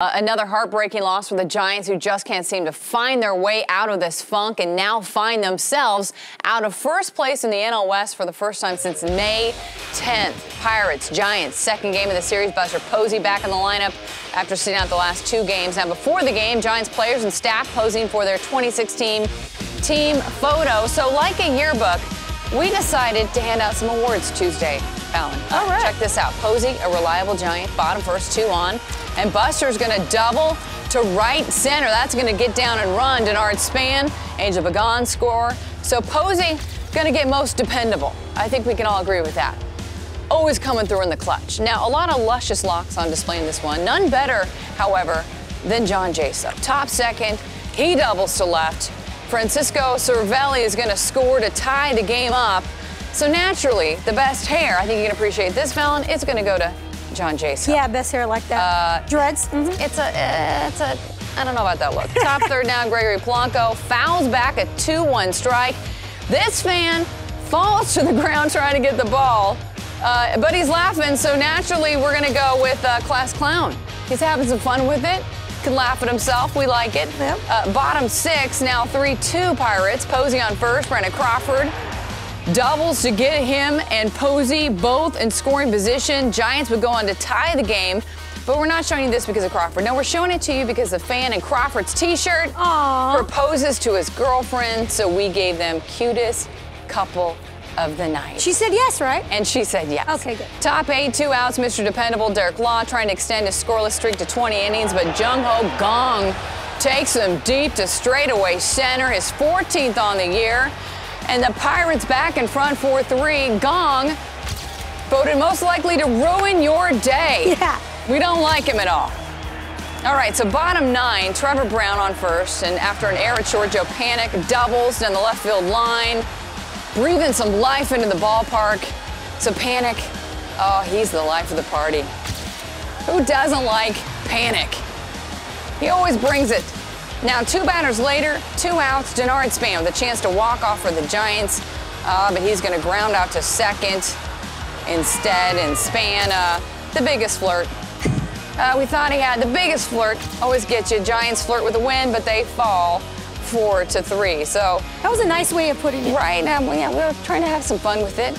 Uh, another heartbreaking loss for the Giants, who just can't seem to find their way out of this funk and now find themselves out of first place in the NL West for the first time since May 10th. Pirates, Giants, second game of the series. Buster Posey back in the lineup after sitting out the last two games. Now, before the game, Giants players and staff posing for their 2016 team photo. So, like a yearbook, we decided to hand out some awards Tuesday, Fallon. All right. Check this out. Posey, a reliable Giant, bottom first, two on. And Buster's going to double to right center. That's going to get down and run. Denard Span, Angel Pagan score. So Posey going to get most dependable. I think we can all agree with that. Always coming through in the clutch. Now, a lot of luscious locks on display in this one. None better, however, than John Jaso. Top second, he doubles to left. Francisco Cervelli is going to score to tie the game up. So naturally, the best hair, I think you can appreciate this, Fallon, it's going to go to John Jaso. Yeah, best hair like that. Uh, Dreads. Mm-hmm. It's a, uh, it's a, I don't know about that look. Top third down, Gregory Polanco fouls back a 2-1 strike. This fan falls to the ground trying to get the ball, uh, but he's laughing, so naturally we're going to go with uh, Class Clown. He's having some fun with it. Can laugh at himself. We like it. Yep. Uh, bottom six, now 3-2 Pirates. Posey on first, Brandon Crawford doubles to get him and Posey both in scoring position. Giants would go on to tie the game. But we're not showing you this because of Crawford. No, we're showing it to you because the fan in Crawford's t-shirt proposes to his girlfriend, so we gave them cutest couple of the night. She said yes, right? And she said yes. Okay, good. Top eight, two outs, Mr. Dependable Derek Law trying to extend his scoreless streak to 20 innings, but Jung Ho Kang takes him deep to straightaway center, his 14th on the year. And the Pirates back in front 4 3. Kang voted most likely to ruin your day. Yeah. We don't like him at all. All right, so bottom nine, Trevor Brown on first, and after an error at short, Joe Panik doubles down the left field line, breathing some life into the ballpark. So Panik, oh, he's the life of the party. Who doesn't like Panik? He always brings it. Now, two batters later, two outs. Denard Span with a chance to walk off for the Giants, uh, but he's going to ground out to second instead. And Span, uh, the biggest flirt. Uh, we thought he had the biggest flirt. Always get you. Giants flirt with a win, but they fall four to three. So, That was a nice way of putting it. right now, yeah, we're trying to have some fun with it.